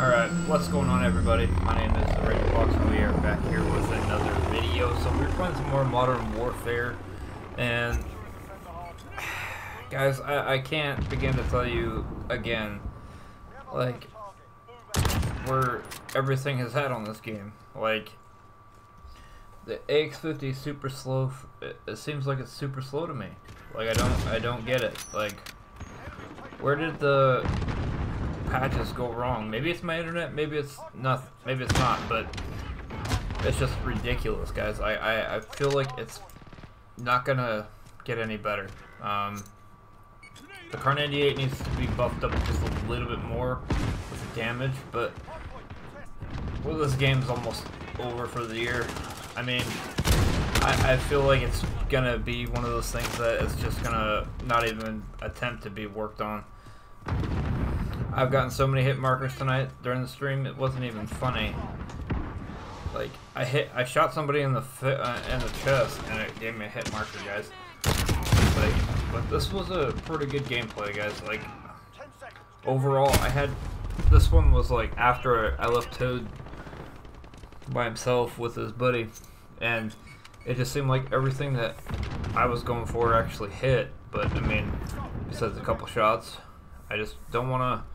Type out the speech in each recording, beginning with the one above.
Alright, what's going on everybody? My name is the Fox and we are back here with another video. So we're playing some more Modern Warfare and guys, I, I can't begin to tell you again like where everything has had on this game. Like the AX50 is super slow. It, it seems like it's super slow to me. Like I don't I don't get it. Like where did the patches go wrong. Maybe it's my internet, maybe it's not, maybe it's not, but it's just ridiculous, guys. I, I, I feel like it's not gonna get any better. Um, the Kar 98 needs to be buffed up just a little bit more with the damage, but well, this game's almost over for the year. I mean, I, I feel like it's gonna be one of those things that is just gonna not even attempt to be worked on. I've gotten so many hit markers tonight during the stream, it wasn't even funny. Like, I hit, I shot somebody in the uh, in the chest, and it gave me a hit marker, guys. Like, but this was a pretty good gameplay, guys. Like, overall, I had, this one was like after I left Toad by himself with his buddy, and it just seemed like everything that I was going for actually hit. But I mean, besides a couple shots, I just don't want to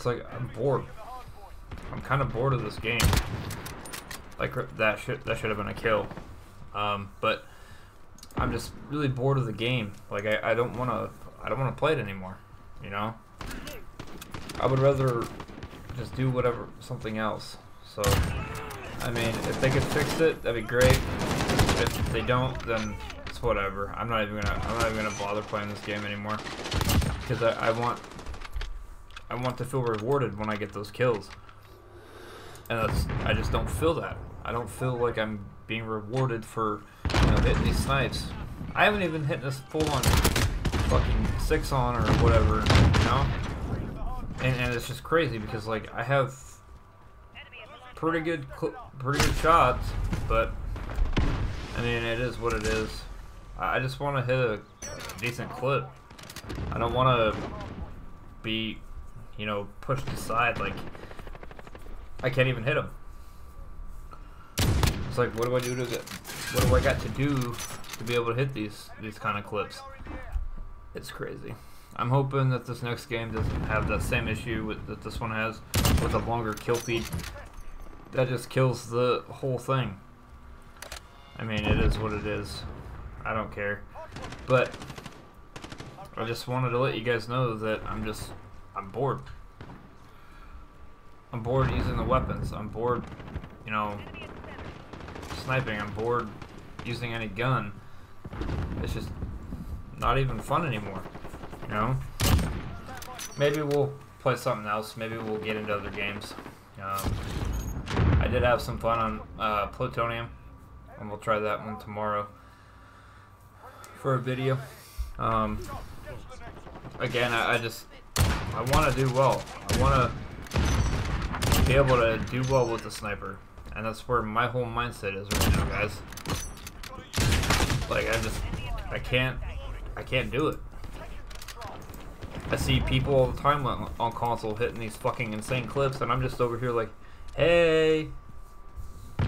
it's like, I'm bored. I'm kind of bored of this game. Like, that should, that should have been a kill. Um, but I'm just really bored of the game. Like, I, I don't want to, I don't want to play it anymore, you know? I would rather just do whatever, something else. So, I mean, if they could fix it, that'd be great. If they don't, then it's whatever. I'm not even gonna, I'm not even gonna bother playing this game anymore. Because I, I want I want to feel rewarded when I get those kills. And I just don't feel that. I don't feel like I'm being rewarded for, you know, hitting these snipes. I haven't even hit this full on fucking six on or whatever, you know? And, and it's just crazy because, like, I have pretty good, pretty good shots, but, I mean, it is what it is. I just want to hit a decent clip. I don't want to be you know, pushed aside. Like, I can't even hit him. It's like, what do I do to get? What do I got to do to be able to hit these these kind of clips? It's crazy. I'm hoping that this next game doesn't have that same issue with, that this one has with a longer kill feed. That just kills the whole thing. I mean, it is what it is. I don't care. But I just wanted to let you guys know that I'm just I'm bored. I'm bored using the weapons. I'm bored, you know, sniping. I'm bored using any gun. It's just not even fun anymore, you know? Maybe we'll play something else. Maybe we'll get into other games. Um, I did have some fun on uh, Plutonium, and we'll try that one tomorrow for a video. Um, again, I, I just I want to do well. I want to be able to do well with the sniper. And that's where my whole mindset is right now, guys. Like, I just, I can't, I can't do it. I see people all the time on, on console hitting these fucking insane clips, and I'm just over here like, hey.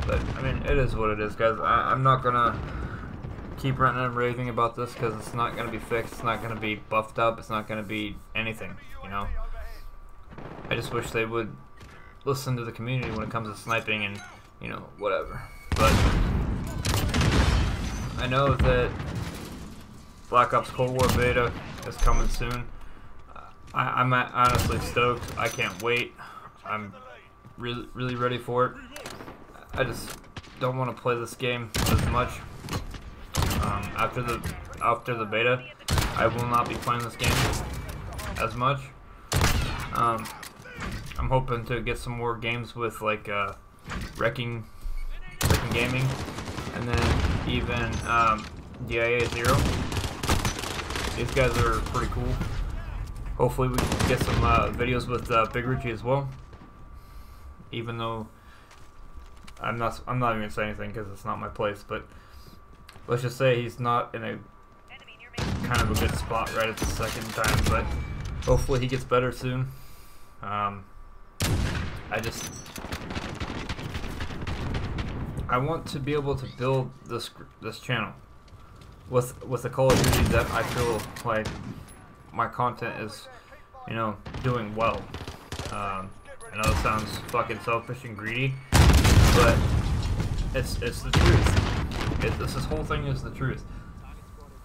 But, I mean, it is what it is, guys. I, I'm not gonna keep ranting and raving about this because it's not going to be fixed, it's not going to be buffed up, it's not going to be anything, you know? I just wish they would listen to the community when it comes to sniping and, you know, whatever. But I know that Black Ops Cold War beta is coming soon. I, am honestly stoked. I can't wait. I'm really, really ready for it. I just don't want to play this game as much um, after the after the beta, I will not be playing this game as much. Um, I'm hoping to get some more games with like uh, Wrecking, Wrecking Gaming, and then even um, DIA Zero. These guys are pretty cool. Hopefully we can get some uh, videos with uh, Big Richie as well. Even though I'm not, I'm not even gonna say anything because it's not my place, but let's just say he's not in a kind of a good spot right at the second time, but hopefully he gets better soon. Um, I just I want to be able to build this this channel with with the Call of Duty that I feel like my content is, you know, doing well. Um, I know it sounds fucking selfish and greedy, but it's it's the truth. It, this, this whole thing is the truth.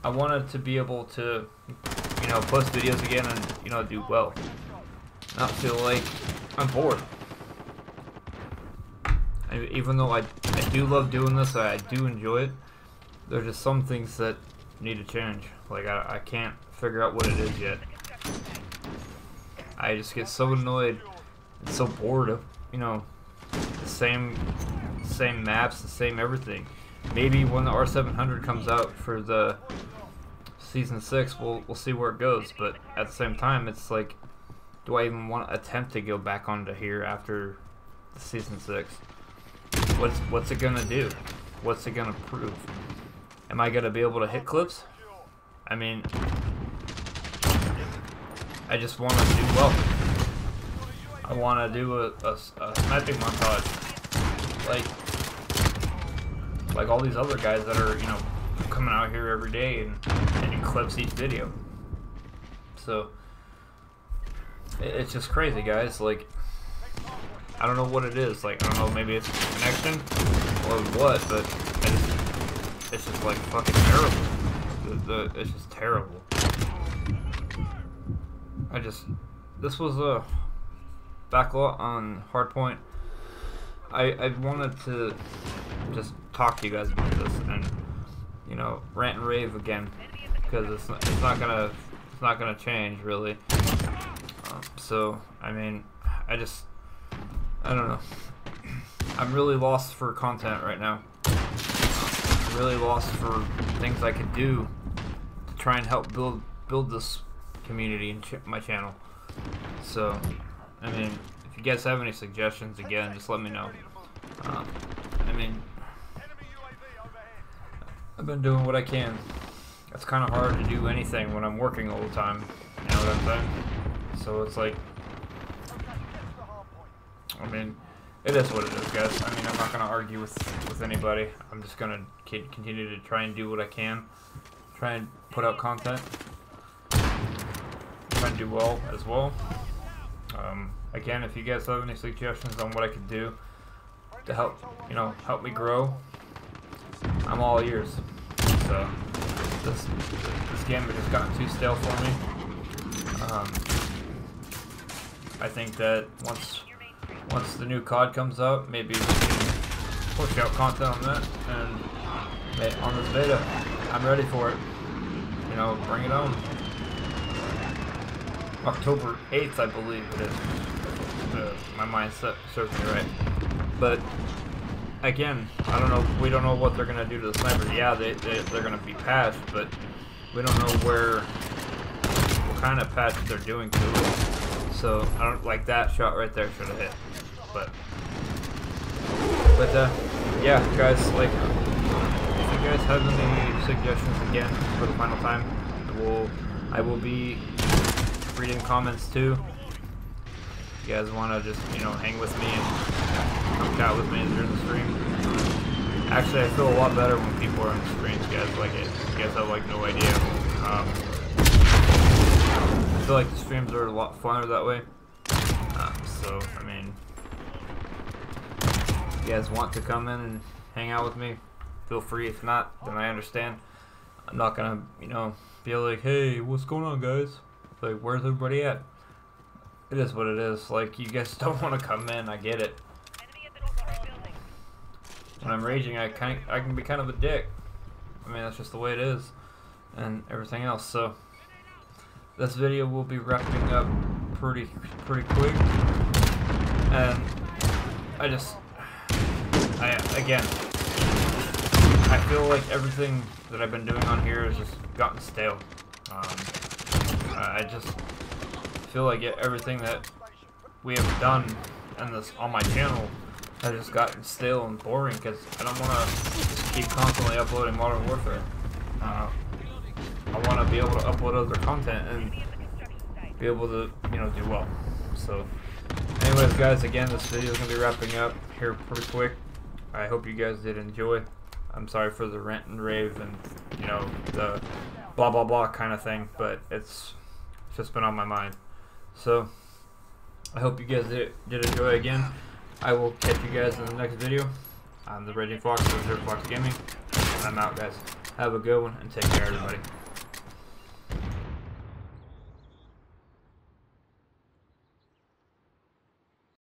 I wanted to be able to, you know, post videos again and you know do well. Not feel like I'm bored. I, even though I I do love doing this, I, I do enjoy it. There's just some things that need to change. Like I I can't figure out what it is yet. I just get so annoyed and so bored of you know the same same maps, the same everything. Maybe when the R700 comes out for the season six, we'll we'll see where it goes. But at the same time, it's like, do I even want to attempt to go back onto here after the season six? What's what's it gonna do? What's it gonna prove? Am I gonna be able to hit clips? I mean, I just want to do well. I want to do a, a, a sniping montage like like all these other guys that are, you know, coming out here every day and, and clips each video. So it, it's just crazy, guys. Like I don't know what it is. Like I don't know, maybe it's connection or what, but it's, it's just like fucking terrible. The, the, it's just terrible. I just this was uh, a backlot on Hardpoint. I, I wanted to just talk to you guys about this and you know rant and rave again because it's not, it's not gonna it's not gonna change really. Um, so I mean, I just I don't know. I'm really lost for content right now. I'm really lost for things I could do to try and help build build this community and ch my channel. So, I mean, if you guys have any suggestions, again, just let me know. Uh, I mean, I've been doing what I can. It's kind of hard to do anything when I'm working all the time. You know what I'm saying? So it's like, I mean, it is what it is, guys. I mean, I'm not gonna argue with with anybody. I'm just gonna continue to try and do what I can, try and put out content, try and do well as well. Um, again, if you guys have any suggestions on what I could do to help, you know, help me grow, I'm all ears. So, this, this game has just gotten too stale for me. Um, I think that once once the new COD comes out, maybe we can push out content on that, and on this beta, I'm ready for it. You know, bring it on. October 8th, I believe it is. Uh, my mindset serves me right. But again, I don't know. We don't know what they're gonna do to the snipers. Yeah, they, they they're gonna be patched, but we don't know where what kind of patch they're doing to it. So I don't like that shot right there should have hit. But but uh, yeah, guys, like if you guys have any suggestions again for the final time, I will I will be reading comments too. You guys want to just, you know, hang with me and come chat with me during the stream. Actually, I feel a lot better when people are on the streams, guys. Like, it. you guys have, like, no idea. Um, I feel like the streams are a lot funner that way. Um, so, I mean, you guys want to come in and hang out with me, feel free. If not, then I understand. I'm not gonna, you know, be like, hey, what's going on, guys? Like, where's everybody at? It is what it is. Like, you guys don't want to come in. I get it. When I'm raging, I kind I can be kind of a dick. I mean, that's just the way it is, and everything else. So, this video will be wrapping up pretty pretty quick, and I just, I again, I feel like everything that I've been doing on here has just gotten stale. Um, I just feel like everything that we have done in this on my channel has just gotten stale and boring because I don't want to keep constantly uploading Modern Warfare. Uh, I want to be able to upload other content and be able to, you know, do well. So, anyways, guys, again, this video is going to be wrapping up here pretty quick. I hope you guys did enjoy. I'm sorry for the rant and rave and, you know, the blah blah blah kind of thing, but it's just been on my mind. So, I hope you guys did, enjoy again. I will catch you guys in the next video. I'm the Raging Fox, Zero Fox Gaming. And I'm out, guys. Have a good one and take care, everybody.